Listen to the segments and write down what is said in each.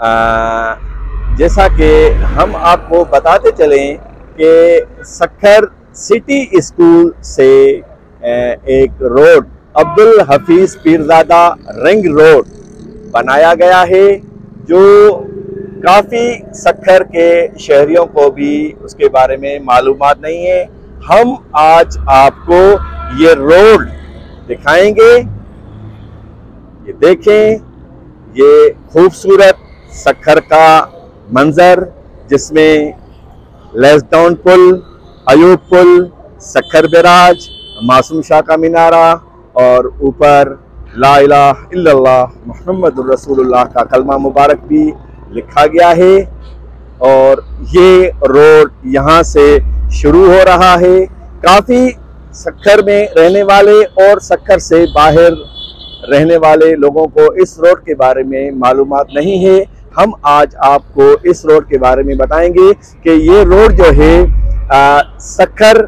आ, जैसा कि हम आपको बताते चलें कि सखर सिटी स्कूल से एक road Abdul Hafeez Pirzada ring road बनाया गया है जो काफ़ी सखर के शहरियों को भी उसके बारे में मालूम नहीं है। हम आज आपको ये रोड दिखाएँगे। ये देखें ये खूबसूरत सखर का मंज़र, जिसमें लेसडाउन पुल, अयूब पुल, सखर बराज, मासूम शाह का मीनारा और ऊपर ला इला मोहम्मद रसूलुल्लाह का कलमा मुबारक भी लिखा गया है। और ये रोड यहाँ से शुरू हो रहा है। काफ़ी सखर में रहने वाले और सखर से बाहर रहने वाले लोगों को इस रोड के बारे में मालूम नहीं है। हम आज आपको इस रोड के बारे में बताएँगे कि ये रोड जो है सखर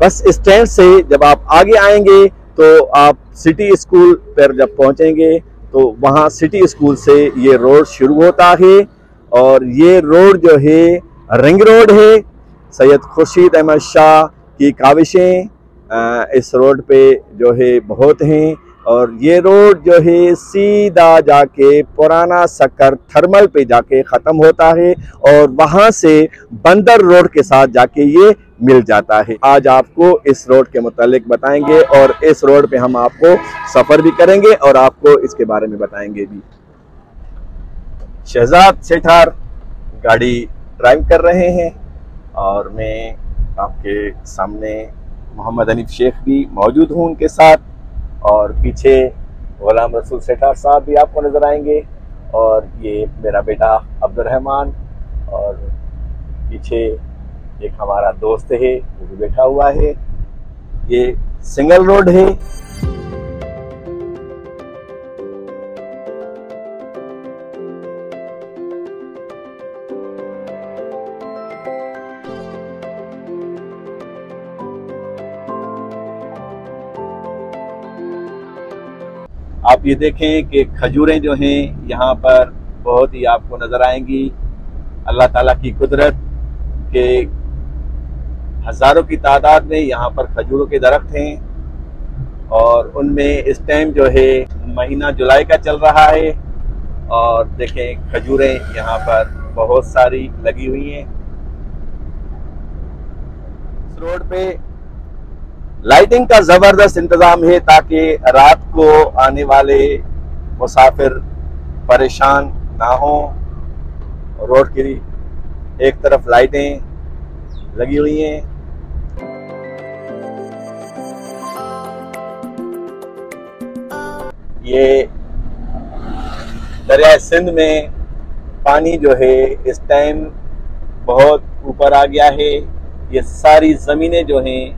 बस स्टैंड से जब आप आगे आएँगे तो आप सिटी स्कूल पर जब पहुँचेंगे तो वहाँ सिटी स्कूल से ये रोड शुरू होता है। और ये रोड जो है, रिंग रोड है। सैयद खुर्शीद अहमद शाह की काविशें इस रोड पे जो है बहुत हैं। और ये रोड जो है सीधा जाके पुराना सकर थर्मल पे जाके ख़त्म होता है और वहाँ से बंदर रोड के साथ जाके ये मिल जाता है। आज आपको इस रोड के मुतालिक बताएँगे और इस रोड पे हम आपको सफ़र भी करेंगे और आपको इसके बारे में बताएँगे भी। शहजाद सेठार गाड़ी ड्राइव कर रहे हैं और मैं आपके सामने मोहम्मद अनीफ शेख भी मौजूद हूँ उनके साथ। और पीछे गुलाम रसूल सेठार साहब भी आपको नज़र आएँगे और ये मेरा बेटा अब्दुलरहमान और पीछे एक हमारा दोस्त है, वो भी बैठा हुआ है। ये सिंगल रोड है। आप ये देखें कि खजूरें जो हैं, यहाँ पर बहुत ही आपको नज़र आएँगी। अल्लाह ताला की कुदरत के हज़ारों की तादाद में यहाँ पर खजूरों के दरख्त हैं और उनमें इस टाइम जो है, महीना जुलाई का चल रहा है और देखें खजूरें यहाँ पर बहुत सारी लगी हुई हैं। इस रोड पे लाइटिंग का ज़बरदस्त इंतज़ाम है ताकि रात को आने वाले मुसाफिर परेशान ना हो। रोड की एक तरफ़ लाइटें लगी हुई हैं। ये दरिया सिंध में पानी जो है, इस टाइम बहुत ऊपर आ गया है। ये सारी ज़मीनें जो हैं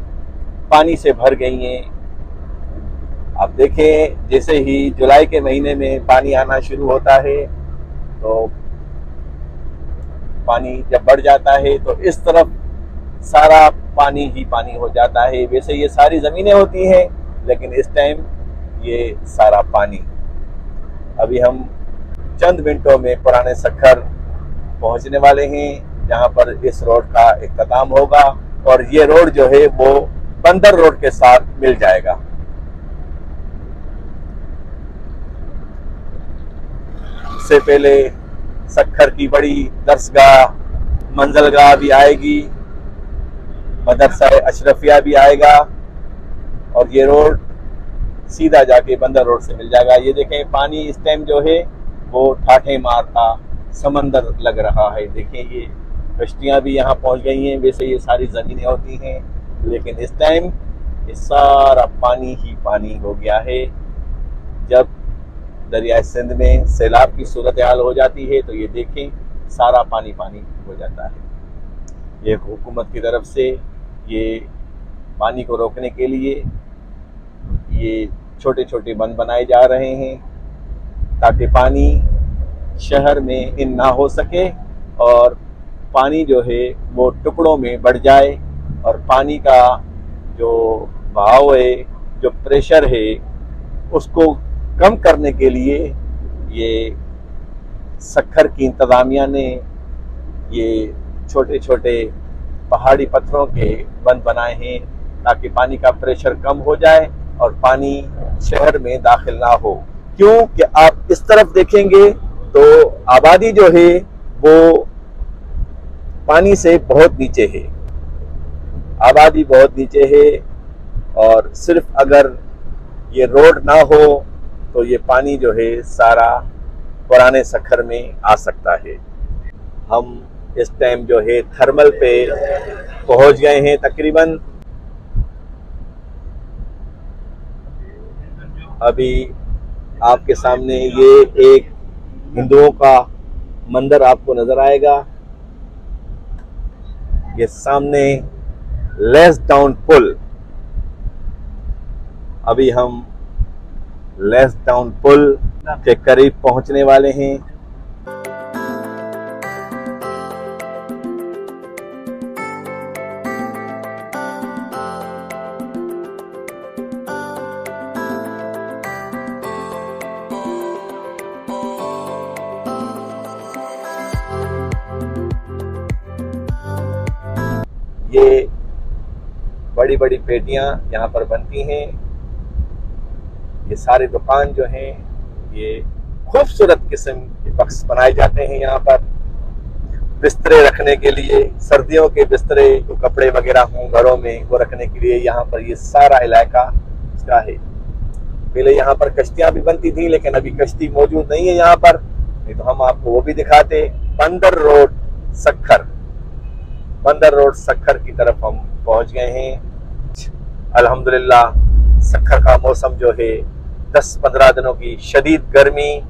पानी से भर गई हैं। आप देखें, जैसे ही जुलाई के महीने में पानी आना शुरू होता है तो पानी जब बढ़ जाता है तो इस तरफ़ सारा पानी ही पानी हो जाता है। वैसे ये सारी ज़मीनें होती हैं, लेकिन इस टाइम ये सारा पानी। अभी हम चंद मिनटों में पुराने सखर पहुँचने वाले हैं, जहाँ पर इस रोड का इख्ताम होगा, और ये रोड जो है, वो बंदर रोड के साथ मिल जाएगा। इससे पहले सखर की बड़ी दरसगाह, मंजलगाह भी आएगी, मदरसा अशरफिया भी आएगा, और ये रोड सीधा जाके बंदर रोड से मिल जाएगा। ये देखें, पानी इस टाइम जो है, वो ठाठे मारता समंदर लग रहा है। देखें, ये कश्तियाँ भी यहाँ पहुँच गई हैं। वैसे ये सारी ज़मीनें होती हैं। लेकिन इस टाइम ये सारा पानी ही पानी हो गया है। जब दरिया सिंध में सैलाब की सूरत हाल हो जाती है तो ये देखें, सारा पानी पानी हो जाता है। ये हुकूमत की तरफ़ से ये पानी को रोकने के लिए ये छोटे छोटे बंद बनाए जा रहे हैं, ताकि पानी शहर में इन ना हो सके और पानी जो है वो टुकड़ों में बढ़ जाए। और पानी का जो भाव है, जो प्रेशर है, उसको कम करने के लिए ये सखर की इंतज़ामिया ने ये छोटे छोटे पहाड़ी पत्थरों के बंद बनाए हैं ताकि पानी का प्रेशर कम हो जाए और पानी शहर में दाखिल ना हो। क्योंकि आप इस तरफ़ देखेंगे तो आबादी जो है वो पानी से बहुत नीचे है। आबादी बहुत नीचे है और सिर्फ़ अगर ये रोड ना हो तो ये पानी जो है सारा पुराने सखर में आ सकता है। हम इस टाइम जो है थर्मल पे पहुँच गए हैं तकरीबन। अभी आपके सामने ये एक हिंदुओं का मंदिर आपको नज़र आएगा। ये सामने लेस डाउन पुल अभी हम लेस डाउन पुल के करीब पहुँचने वाले हैं। बड़ी बड़ी पेटियाँ यहाँ पर बनती हैं। ये सारे दुकान जो हैं, ये खूबसूरत किस्म के बक्स बनाए जाते हैं यहाँ पर। बिस्तरे रखने के लिए, सर्दियों के बिस्तरे, जो कपड़े वगैरह हों घरों में, वो रखने के लिए यहाँ पर ये सारा इलाका इसका है। पहले यहाँ पर कश्तियाँ भी बनती थी, लेकिन अभी कश्ती मौजूद नहीं है यहाँ पर। नहीं तो हम आपको वो भी दिखाते। बंदर रोड सखर। बंदर रोड सखर की तरफ़ हम पहुँच गए हैं। अल्हम्दुलिल्लाह, सखर का मौसम जो है 10-15 दिनों की शदीद गर्मी,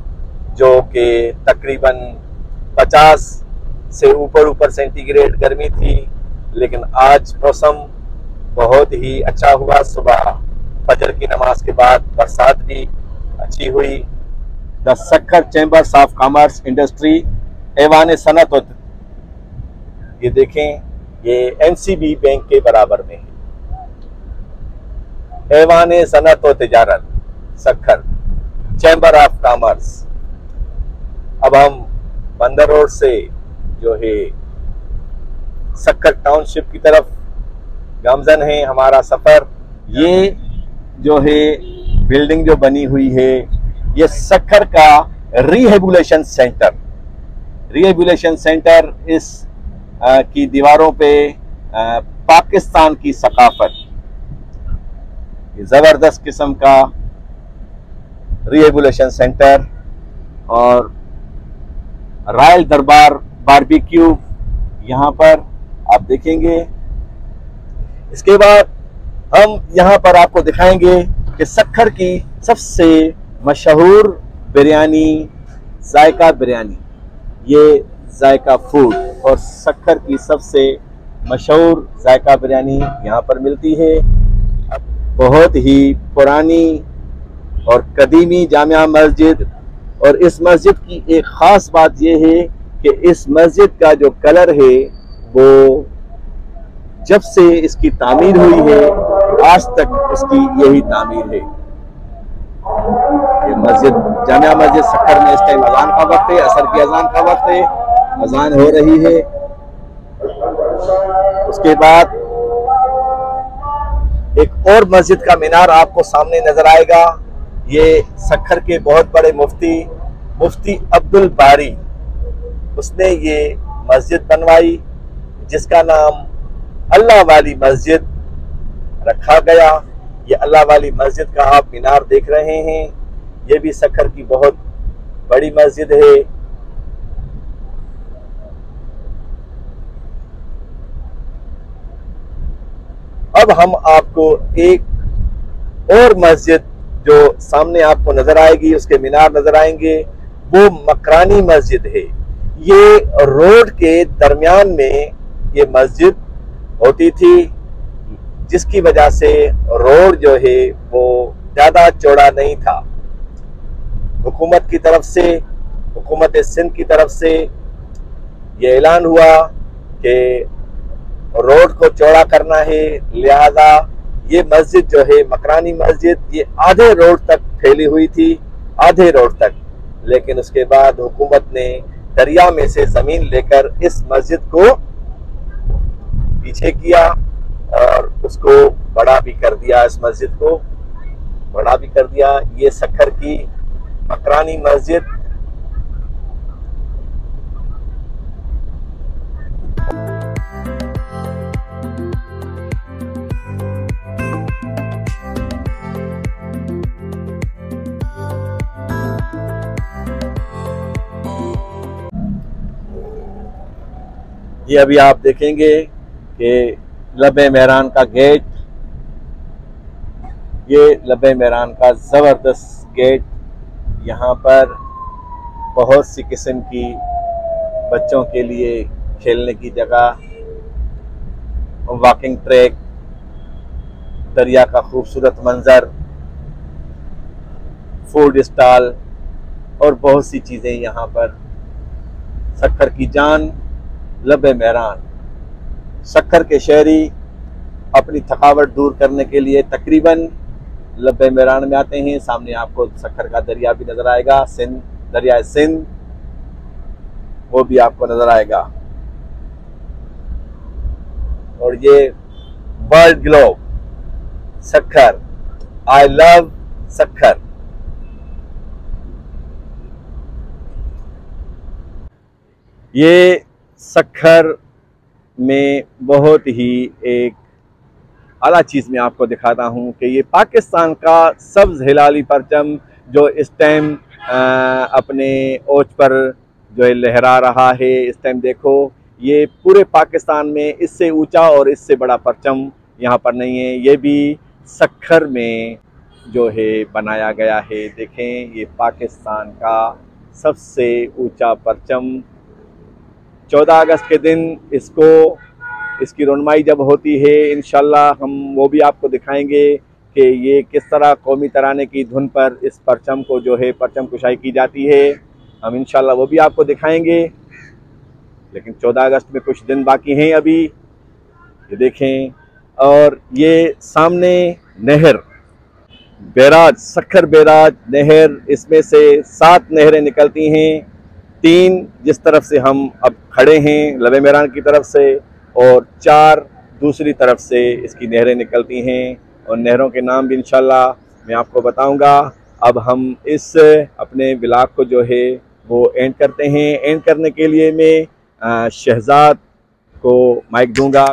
जो कि तकरीबन 50 से ऊपर ऊपर सेंटीग्रेड गर्मी थी, लेकिन आज मौसम बहुत ही अच्छा हुआ। सुबह फजर की नमाज़ के बाद बरसात भी अच्छी हुई। The Sukkur chambers of commerce industry Evan Sanat ये देखें, ये एनसीबी बैंक के बराबर में है। ऐवान सनत व तजारत सखर चैम्बर ऑफ़ कॉमर्स अब हम बंदर रोड से जो है सखर टाउनशिप की तरफ़ गामजन है हमारा सफ़र। ये जो है बिल्डिंग जो बनी हुई है ये सखर का रिहेबुलेशन सेंटर रिहेबुलेशन सेंटर इस आ, की दीवारों पे आ, पाकिस्तान की सकाफत। ज़बरदस्त किस्म का रिहेबुलेशन सेंटर और रॉयल दरबार बारबेक्यू यहाँ पर आप देखेंगे। इसके बाद हम यहाँ पर आपको दिखाएँगे कि सखर की सबसे मशहूर बिरयानी, जायका बिरयानी। ये जायका फ़ूड और सखर की सबसे मशहूर जायका बिरयानी यहाँ पर मिलती है। बहुत ही पुरानी और कदीमी जामिया मस्जिद। और इस मस्जिद की एक ख़ास बात यह है कि इस मस्जिद का जो कलर है, वो जब से इसकी तामीर हुई है, आज तक इसकी यही तामीर है। ये मस्जिद, जामिया मस्जिद सखर में इस टाइम अजान का वक्त है, असर की अजान का वक्त है, अजान हो रही है। उसके बाद एक और मस्जिद का मीनार आपको सामने नज़र आएगा। ये सखर के बहुत बड़े मुफ्ती मुफ्ती अब्दुल बारी। उसने ये मस्जिद बनवाई, जिसका नाम अल्लाह वाली मस्जिद रखा गया। ये अल्लाह वाली मस्जिद का आप मीनार देख रहे हैं। ये भी सखर की बहुत बड़ी मस्जिद है। अब हम आपको एक और मस्जिद जो सामने आपको नज़र आएगी, उसके मीनार नज़र आएँगे। वो मकरानी मस्जिद है। ये रोड के दरमियान में ये मस्जिद होती थी, जिसकी वजह से रोड जो है वो ज़्यादा चौड़ा नहीं था। हुकूमत की तरफ़ से, हुकूमत सिंध की तरफ़ से ये ऐलान हुआ कि रोड को चौड़ा करना है, लिहाजा ये मस्जिद जो है, मकरानी मस्जिद, ये आधे रोड तक फैली हुई थी, आधे रोड तक। लेकिन उसके बाद हुकूमत ने दरिया में से ज़मीन लेकर इस मस्जिद को पीछे किया और उसको बड़ा भी कर दिया, इस मस्जिद को बड़ा भी कर दिया। ये सखर की मकरानी मस्जिद ये अभी आप देखेंगे कि लबे मेहरान का गेट, ये लबे मेहरान का ज़बरदस्त गेट, यहाँ पर बहुत सी किस्म की बच्चों के लिए खेलने की जगह वॉकिंग ट्रैक दरिया का खूबसूरत मंज़र फ़ूड स्टॉल और बहुत सी चीज़ें यहाँ पर शक्कर की जान लबे मेहरान शक्कर के शहरी अपनी थकावट दूर करने के लिए तकरीबन लब्बे मेहरान में आते हैं। सामने आपको शक्कर का दरिया भी नज़र आएगा, सिंध, दरिया सिंध, वो भी आपको नज़र आएगा। और ये world globe Sukkur I love Sukkur. ये सखर में बहुत ही एक अला चीज़ मैं आपको दिखाता हूँ कि ये पाकिस्तान का सब्ज़ हिलाली परचम जो इस टाइम अपने ओच पर जो है लहरा रहा है, इस टाइम देखो, ये पूरे पाकिस्तान में इससे ऊँचा और इससे बड़ा परचम यहाँ पर नहीं है। ये भी सखर में जो है बनाया गया है। देखें, ये पाकिस्तान का सबसे ऊँचा परचम 14 अगस्त के दिन इसको, इसकी रोनमाई जब होती है इन हम वो भी आपको दिखाएँगे कि ये किस तरह कौमी तराने की धुन पर इस परचम को जो है, परचम कुशाई की जाती है। हम इन वो भी आपको दिखाएँगे। लेकिन 14 अगस्त में कुछ दिन बाकी हैं अभी। ये देखें, और ये सामने नहर, बैराज, सखर बैराज नहर, इसमें से सात नहरें निकलती हैं। तीन जिस तरफ़ से हम अब खड़े हैं लबे मेरान की तरफ़ से, और चार दूसरी तरफ़ से इसकी नहरें निकलती हैं, और नहरों के नाम भी इंशाल्लाह मैं आपको बताऊँगा। अब हम इस अपने ब्लाग को जो है वो एंड करते हैं। एंड करने के लिए मैं शहजाद को माइक दूँगा।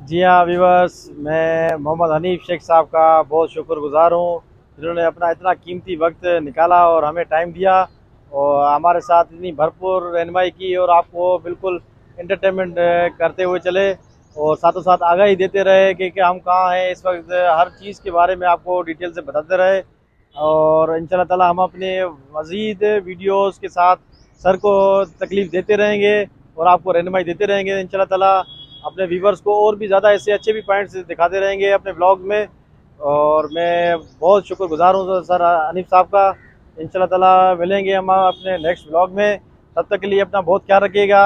जी हाँ वीवर्स मैं मोहम्मद हनीफ शेख साहब का बहुत शुक्रगुजार हूँ। जिन्होंने अपना इतना कीमती वक्त निकाला और हमें टाइम दिया। और हमारे साथ इतनी भरपूर रहनमाई की और आपको बिल्कुल इंटरटेनमेंट करते हुए चले और साथों साथ आगाही देते रहे कि, कि हम कहाँ हैं। इस वक्त हर चीज़ के बारे में आपको डिटेल से बताते रहे और इन ताला हम अपने मज़ीद वीडियोस के साथ सर को तकलीफ़ देते रहेंगे और आपको रहनमाई देते रहेंगे। इन ताला अपने व्यूवर्स को और भी ज़्यादा ऐसे अच्छे भी पॉइंट्स दिखाते रहेंगे अपने ब्लॉग में और मैं बहुत शुक्रगुजार हूँ सर अनिफ साहब का। इन ताला मिलेंगे हम अपने नेक्स्ट ब्लॉग में। तब तक के लिए अपना बहुत ख्याल रखिएगा।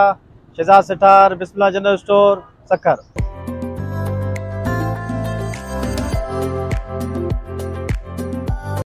Shahzad Sattar Bismillah general store Sukkur